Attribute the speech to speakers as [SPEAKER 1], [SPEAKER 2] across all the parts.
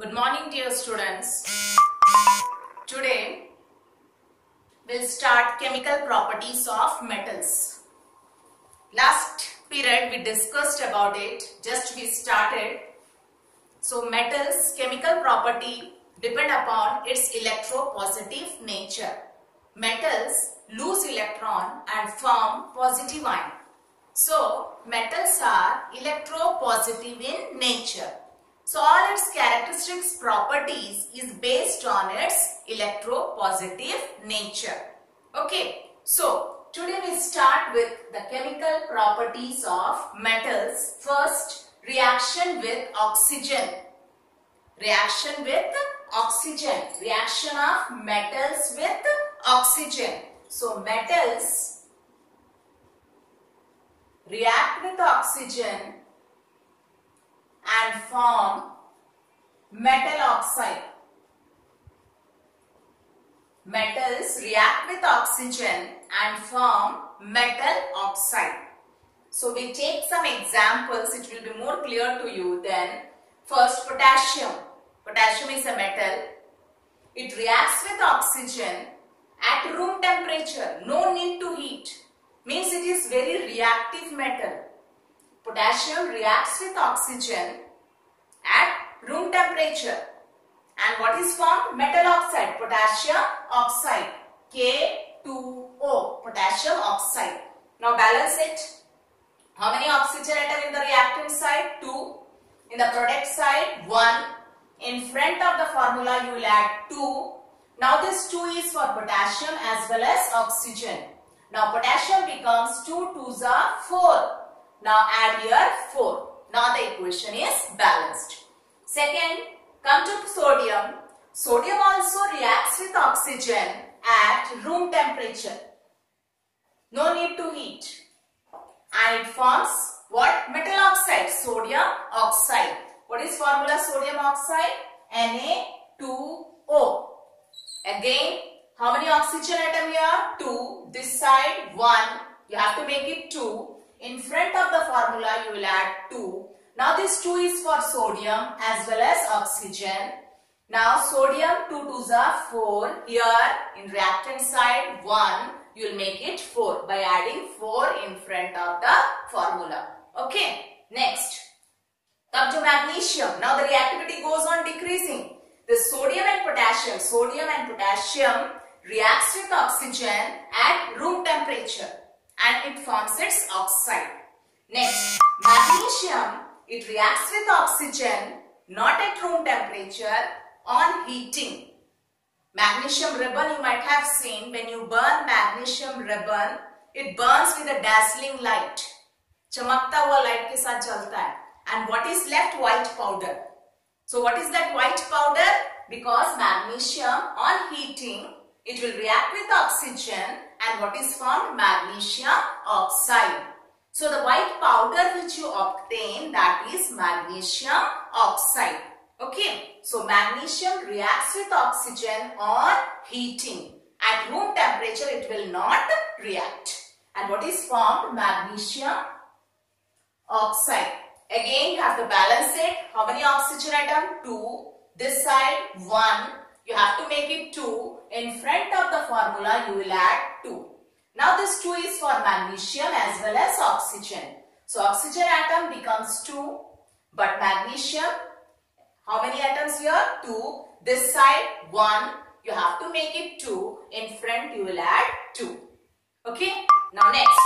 [SPEAKER 1] Good morning dear students. Today we'll start chemical properties of metals. Last period we discussed about it, just we started. So metals chemical property depend upon its electropositive nature. Metals lose electron and form positive ion. So metals are electropositive in nature. So all its characteristics properties is based on its electropositive nature. Okay. So today we start with the chemical properties of metals. First reaction with oxygen. Reaction with oxygen. Reaction of metals with oxygen. So metals react with oxygen and form metal oxide. Metals react with oxygen and form metal oxide. So we take some examples it will be more clear to you then. First potassium. Potassium is a metal. It reacts with oxygen at room temperature. No need to heat. Means it is very reactive metal. Potassium reacts with oxygen at room temperature. And what is formed? Metal oxide, potassium oxide, K2O, potassium oxide. Now balance it. How many oxygen atom in the reactant side? 2. In the product side, 1. In front of the formula, you will add 2. Now this 2 is for potassium as well as oxygen. Now potassium becomes 2 2s are 4. Now add here 4. Now the equation is balanced. Second, come to sodium. Sodium also reacts with oxygen at room temperature. No need to heat. And it forms what? Metal oxide, sodium oxide. What is formula sodium oxide? Na2O. Again, how many oxygen atom here? 2. This side 1. You have to make it 2. In front of the formula, you will add 2. Now this 2 is for sodium as well as oxygen. Now sodium 2 2s are 4. Here in reactant side 1, you will make it 4 by adding 4 in front of the formula. Okay. Next. Come to magnesium. Now the reactivity goes on decreasing. The sodium and potassium, sodium and potassium reacts with oxygen at room temperature and it forms its oxide. Next, magnesium, it reacts with oxygen not at room temperature on heating. Magnesium ribbon you might have seen when you burn magnesium ribbon, it burns with a dazzling light. चमकता हुआ light के साथ जलता है and what is left white powder so what is that white powder because magnesium on heating it will react with oxygen and what is formed magnesium oxide so the white powder which you obtain that is magnesium oxide okay so magnesium reacts with oxygen on heating at room temperature it will not react and what is formed magnesium oxide Again, you have to balance it. How many oxygen atom? 2. This side, 1. You have to make it 2. In front of the formula, you will add 2. Now, this 2 is for magnesium as well as oxygen. So, oxygen atom becomes 2. But magnesium, how many atoms here? 2. This side, 1. You have to make it 2. In front, you will add 2. Okay. Now, next,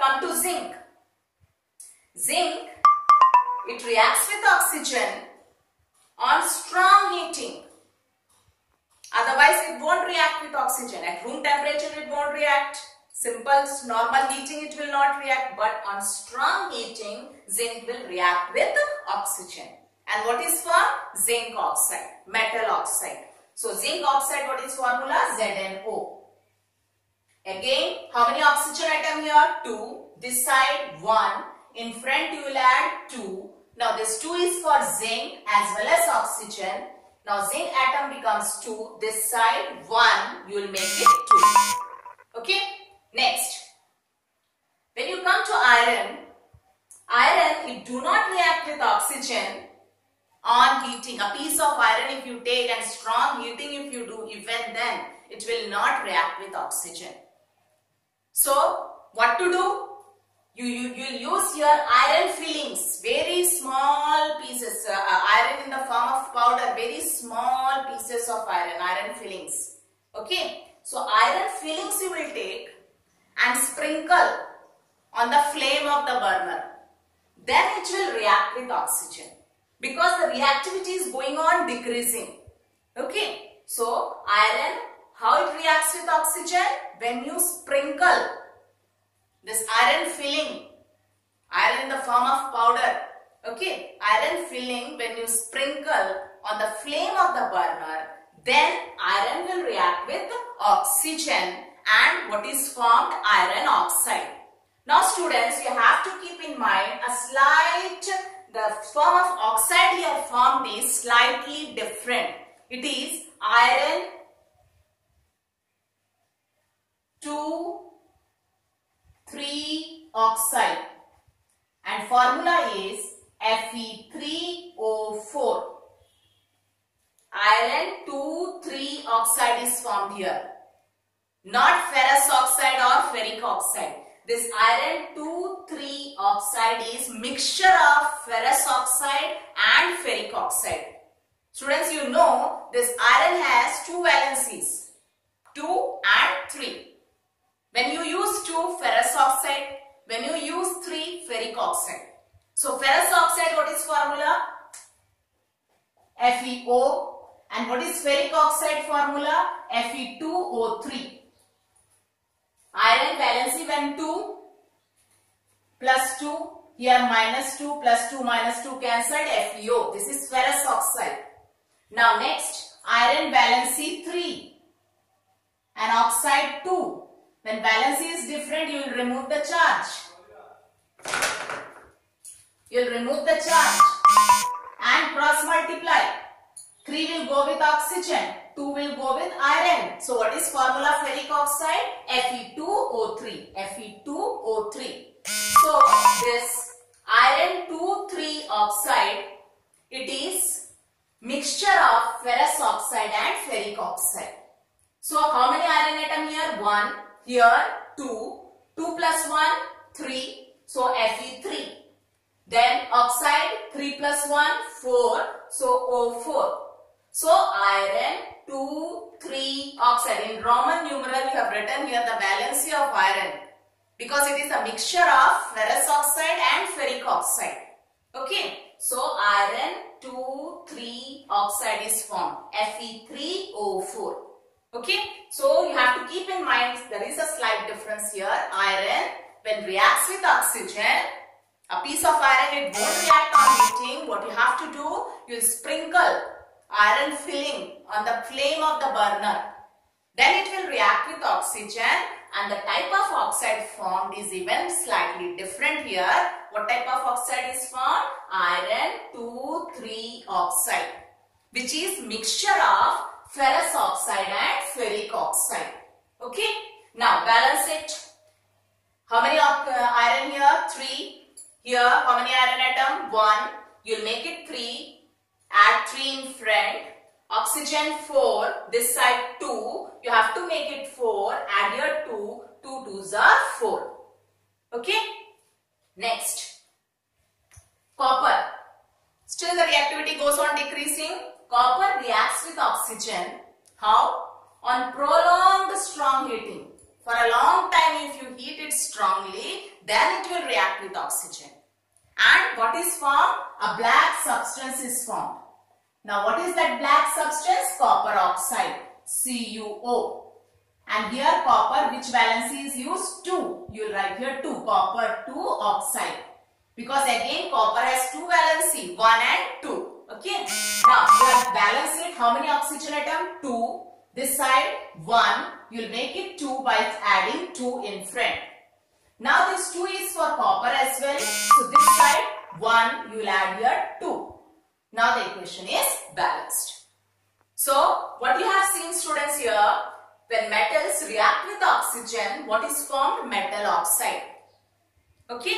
[SPEAKER 1] come to zinc. Zinc it reacts with oxygen on strong heating. Otherwise, it won't react with oxygen. At room temperature, it won't react. Simple, normal heating, it will not react. But on strong heating, zinc will react with oxygen. And what is for? Zinc oxide, metal oxide. So, zinc oxide, what is formula? ZNO. Again, how many oxygen atom here? 2. This side, 1. In front you will add 2. Now this 2 is for zinc as well as oxygen. Now zinc atom becomes 2. This side 1 you will make it 2. Okay. Next. When you come to iron, iron it do not react with oxygen on heating. A piece of iron if you take and strong heating if you do, even then it will not react with oxygen. So, what to do? You, you, you use your iron fillings, very small pieces, uh, uh, iron in the form of powder, very small pieces of iron, iron fillings. Okay, so iron fillings you will take and sprinkle on the flame of the burner. Then it will react with oxygen because the reactivity is going on decreasing. Okay, so iron, how it reacts with oxygen? When you sprinkle this iron filling, iron in the form of powder, okay, iron filling when you sprinkle on the flame of the burner, then iron will react with oxygen and what is formed iron oxide. Now students, you have to keep in mind a slight, the form of oxide here formed is slightly different. It is iron 2 3 oxide and formula is Fe3O4. Iron 2 3 oxide is formed here. Not ferrous oxide or ferric oxide. This iron 2 3 oxide is mixture of ferrous oxide and ferric oxide. Students, you know this iron has two valencies, 2 and 3. When you use 2 ferrous oxide, when you use 3 ferric oxide. So ferrous oxide what is formula? FeO and what is ferric oxide formula? Fe2O3. Iron valency when 2 plus 2 here minus 2 plus 2 minus 2 cancelled FeO. This is ferrous oxide. Now next iron valency 3 and oxide 2. When valency is different, you will remove the charge. You will remove the charge and cross multiply. 3 will go with oxygen, 2 will go with iron. So what is formula ferric oxide? Fe2O3. Fe2O3. So this iron 2,3 oxide, it is mixture of ferrous oxide and ferric oxide. So how many iron atom here? 1. Here 2. 2 plus 1, 3. So Fe3. Then oxide 3 plus 1, 4. So O4. So iron 2, 3 oxide. In Roman numeral you have written here the valency of iron. Because it is a mixture of ferrous oxide and ferric oxide. Okay. So iron 2, 3 oxide is formed. Fe3O4. Okay. So you have to keep in mind there is a slight difference here. Iron when reacts with oxygen a piece of iron it won't react on heating. What you have to do, you will sprinkle iron filling on the flame of the burner. Then it will react with oxygen and the type of oxide formed is even slightly different here. What type of oxide is formed? Iron 2,3 oxide which is mixture of ferrous oxide and ferric oxide. Okay. Now balance it. How many uh, iron here? 3. Here, how many iron atom? 1. You'll make it 3. Add 3 in front. Oxygen 4. This side 2. You have to make it 4. Add your 2. 2 2s are 4. Okay. Next. Copper. Still the reactivity goes on decreasing. Copper reacts with oxygen. How? On prolonged strong heating. For a long time if you heat it strongly, then it will react with oxygen. And what is formed? A black substance is formed. Now what is that black substance? Copper oxide, CuO. And here copper, which valency is used? 2. You will write here 2, copper 2 oxide. Because again copper has 2 valency, 1 and 2. Okay. Now you have balanced it. How many oxygen atom? 2. This side 1. You will make it 2 by adding 2 in front. Now this 2 is for copper as well. So this side 1 you will add here 2. Now the equation is balanced. So what you have seen students here, when metals react with oxygen, what is formed? Metal oxide. Okay.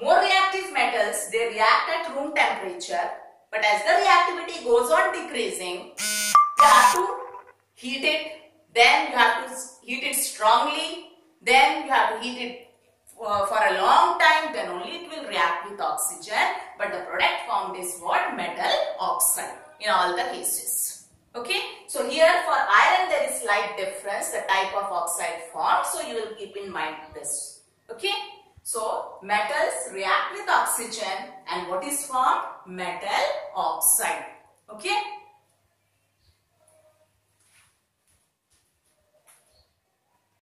[SPEAKER 1] More reactive metals, they react at room temperature. But as the reactivity goes on decreasing, you have to heat it, then you have to heat it strongly, then you have to heat it for a long time, then only it will react with oxygen. But the product formed is what? Metal oxide in all the cases. Okay. So here for iron there is slight difference, the type of oxide formed. So you will keep in mind this. Okay. So metals react with oxygen and what is formed? Metal oxide. Okay.